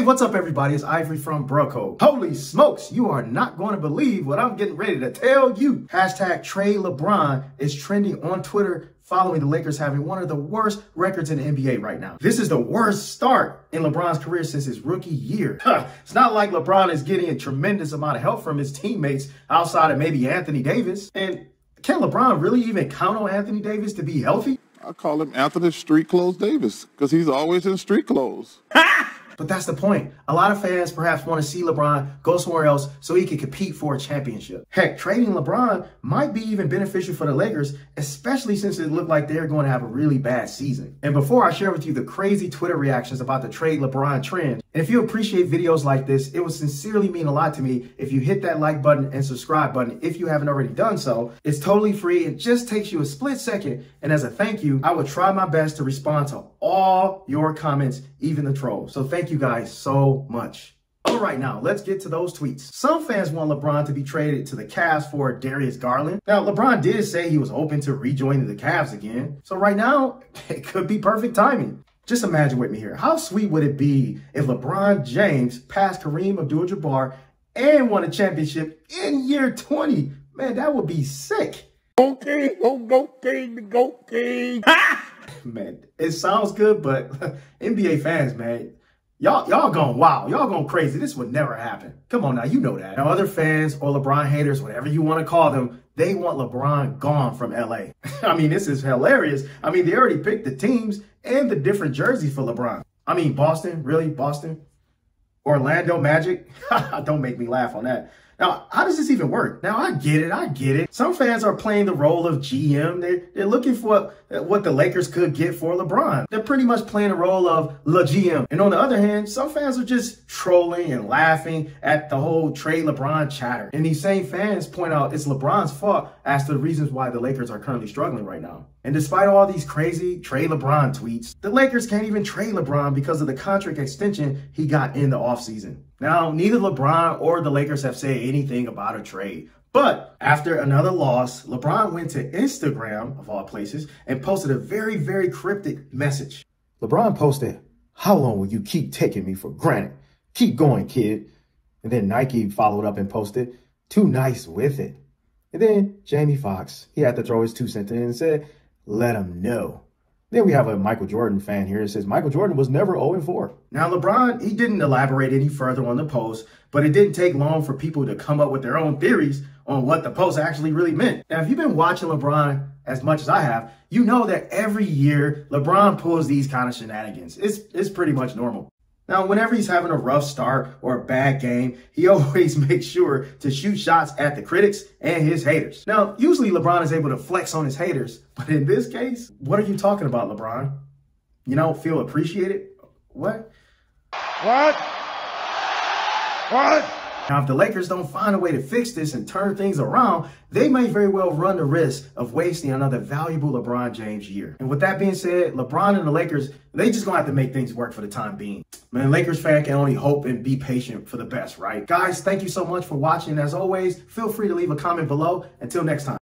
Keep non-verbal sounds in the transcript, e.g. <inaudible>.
Hey, what's up everybody? It's Ivory from Bruh Code. Holy smokes, you are not going to believe what I'm getting ready to tell you. Hashtag Trade LeBron is trending on Twitter following the Lakers having one of the worst records in the NBA right now. This is the worst start in LeBron's career since his rookie year. it's not like LeBron is getting a tremendous amount of help from his teammates outside of maybe Anthony Davis. And can LeBron really even count on Anthony Davis to be healthy? I call him Anthony Street Clothes Davis because he's always in street clothes. <laughs> But that's the point. A lot of fans perhaps want to see LeBron go somewhere else so he can compete for a championship. Heck, trading LeBron might be even beneficial for the Lakers, especially since it looked like they're going to have a really bad season. And before I share with you the crazy Twitter reactions about the trade LeBron trend, and if you appreciate videos like this, it would sincerely mean a lot to me if you hit that like button and subscribe button if you haven't already done so. It's totally free. It just takes you a split second. And as a thank you, I will try my best to respond to all your comments, even the trolls. So thank you guys so much. All right, now let's get to those tweets. Some fans want LeBron to be traded to the Cavs for Darius Garland. Now, LeBron did say he was open to rejoining the Cavs again. So right now, <laughs> it could be perfect timing. Just imagine with me here. How sweet would it be if LeBron James passed Kareem Abdul-Jabbar and won a championship in year 20? Man, that would be sick. Go King, go, go King, go King. man, it sounds good, but <laughs> NBA fans, man, y'all y'all going wild. Y'all going crazy. This would never happen. Come on now, you know that. Now, other fans or LeBron haters, whatever you want to call them, they want LeBron gone from LA. <laughs> I mean, this is hilarious. I mean, they already picked the teams and the different jerseys for LeBron. I mean, Boston, really? Boston? Orlando Magic? <laughs> Don't make me laugh on that. Now, how does this even work? Now, I get it. I get it. Some fans are playing the role of GM. They're, they're looking for what the Lakers could get for LeBron. They're pretty much playing the role of the GM. And on the other hand, some fans are just trolling and laughing at the whole trade LeBron chatter. And these same fans point out it's LeBron's fault as to the reasons why the Lakers are currently struggling right now. And despite all these crazy trade LeBron tweets, the Lakers can't even trade LeBron because of the contract extension he got in the offseason. Now, neither LeBron or the Lakers have said anything about a trade. But after another loss, LeBron went to Instagram, of all places, and posted a very, very cryptic message. LeBron posted, How long will you keep taking me for granted? Keep going, kid. And then Nike followed up and posted, Too nice with it. And then Jamie Foxx, he had to throw his two cents in and said, Let him know. Then we have a Michael Jordan fan here. It says Michael Jordan was never 0-4. Now, LeBron, he didn't elaborate any further on the post, but it didn't take long for people to come up with their own theories on what the post actually really meant. Now, if you've been watching LeBron as much as I have, you know that every year LeBron pulls these kind of shenanigans. It's, it's pretty much normal. Now, whenever he's having a rough start or a bad game, he <laughs> always makes sure to shoot shots at the critics and his haters. Now, usually LeBron is able to flex on his haters, but in this case, what are you talking about, LeBron? You don't feel appreciated? What? What? What? Now, if the Lakers don't find a way to fix this and turn things around, they may very well run the risk of wasting another valuable LeBron James year. And with that being said, LeBron and the Lakers, they just gonna have to make things work for the time being. Man, Lakers fan can only hope and be patient for the best, right? Guys, thank you so much for watching. As always, feel free to leave a comment below. Until next time.